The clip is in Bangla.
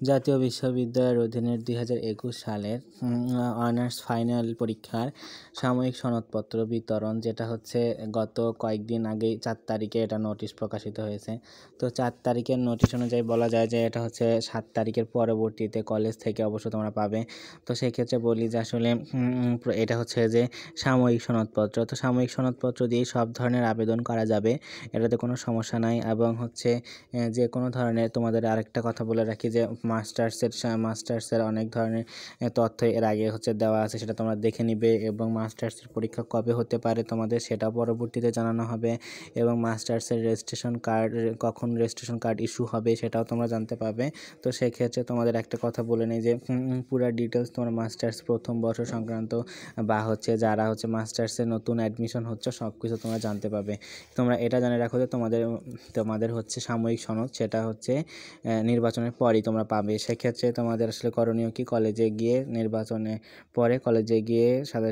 জাতীয় বিশ্ববিদ্যালয়ের অধীনে দুই হাজার একুশ সালের অনার্স ফাইনাল পরীক্ষার সাময়িক সনদপত্র বিতরণ, যেটা হচ্ছে গত কয়েকদিন আগেই চার তারিখে এটা নোটিশ প্রকাশিত হয়েছে। তো চার তারিখের নোটিশ অনুযায়ী বলা যায় যে এটা হচ্ছে সাত তারিখের পরবর্তীতে কলেজ থেকে অবশ্য তোমরা পাবে। তো সেক্ষেত্রে বলি যে আসলে এটা হচ্ছে যে সাময়িক সনদপত্র। তো সাময়িক সনদপত্র দিয়ে সব ধরনের আবেদন করা যাবে, এটাতে কোনো সমস্যা নাই। এবং হচ্ছে যে কোনো ধরনের তোমাদের আরেকটা কথা বলে রাখি যে মাস্টার্সের মাস্টার্সের অনেক ধরনের তথ্য এর আগে হচ্ছে দেওয়া আছে, সেটা তোমরা দেখে নিবে এবং মাস্টার্সের পরীক্ষা কবে হতে পারে তোমাদের সেটা পরবর্তীতে জানানো হবে এবং মাস্টার্সের রেজিস্ট্রেশন কার্ড কখন রেজিস্ট্রেশন কার্ড ইস্যু হবে সেটাও তোমরা জানতে পারবে তো সেক্ষেত্রে তোমাদের একটা কথা বলে নিই যে পুরা ডিটেলস তোমার মাস্টার্স প্রথম বর্ষ সংক্রান্ত বা হচ্ছে যারা হচ্ছে মাস্টার্সে নতুন অ্যাডমিশন হচ্ছে সব কিছু তোমরা জানতে পারবে তোমরা এটা জানে রাখো যে তোমাদের তোমাদের হচ্ছে সাময়িক সনদ, সেটা হচ্ছে নির্বাচনের পরই তোমরা পাবে। সেক্ষেত্রে তোমাদের আসলে করণীয় কি? কলেজে গিয়ে নির্বাচনে পরে কলেজে গিয়ে সাথে